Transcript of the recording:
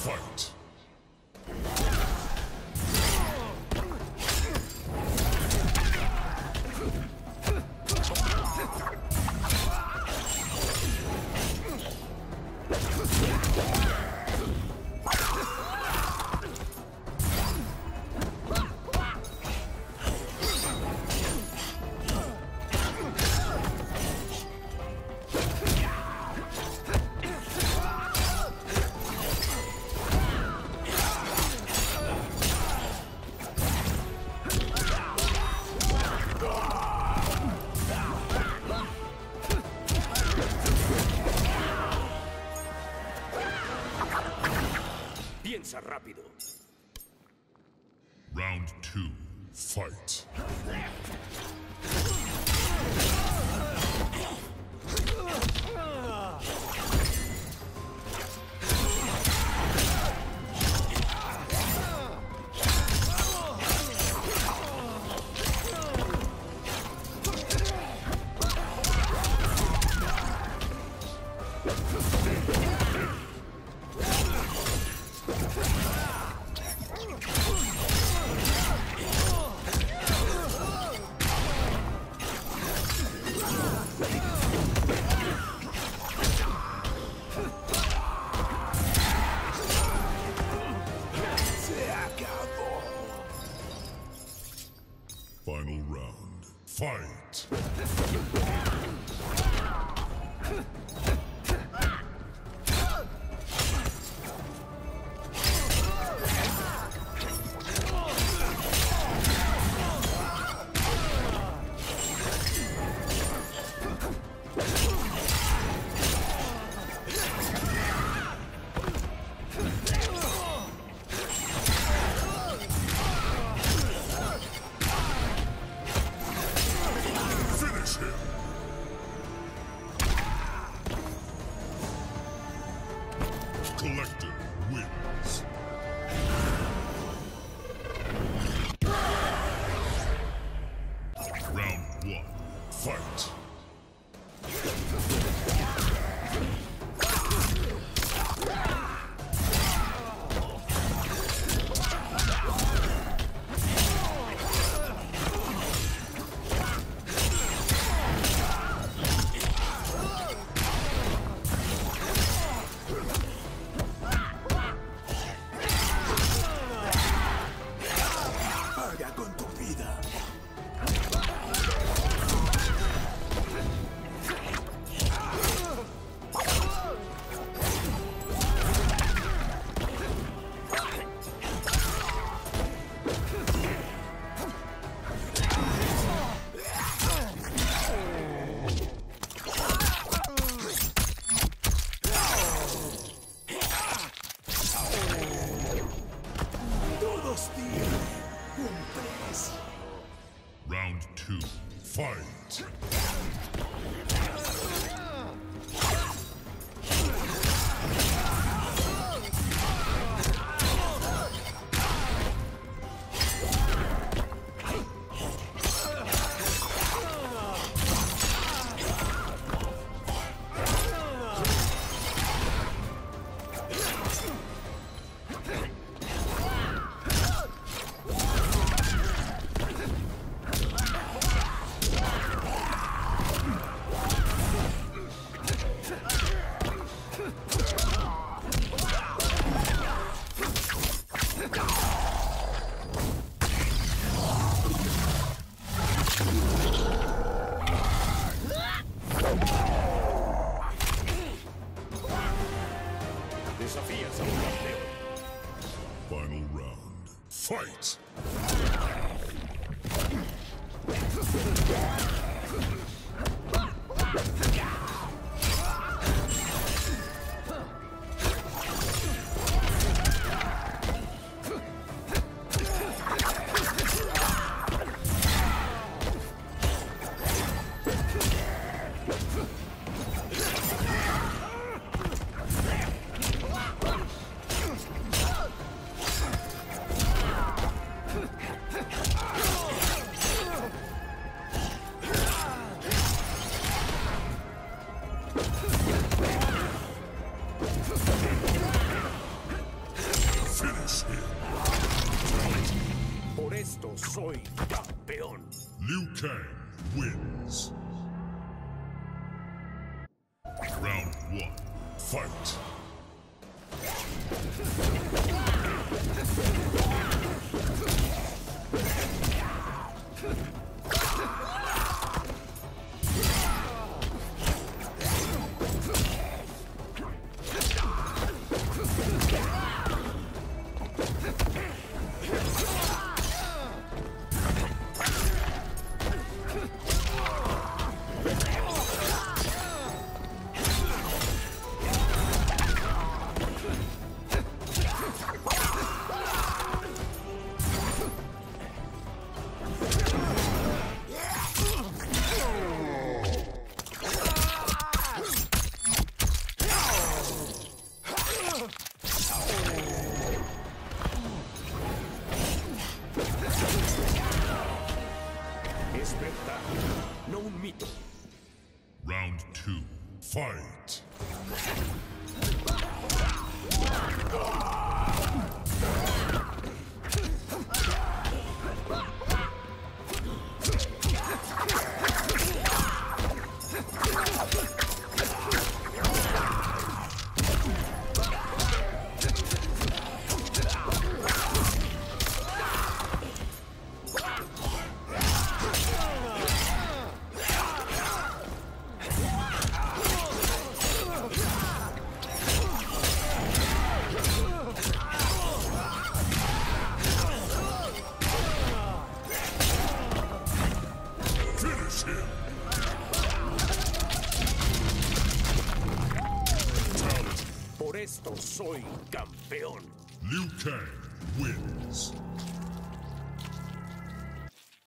Fight. Rápido. Round two. Fight. Final round. Fight. Kollector wins. Round two. Fight. Sophia's a Final round. Fight! Liu Kang wins. Por esto soy campeón. Liu Kang wins.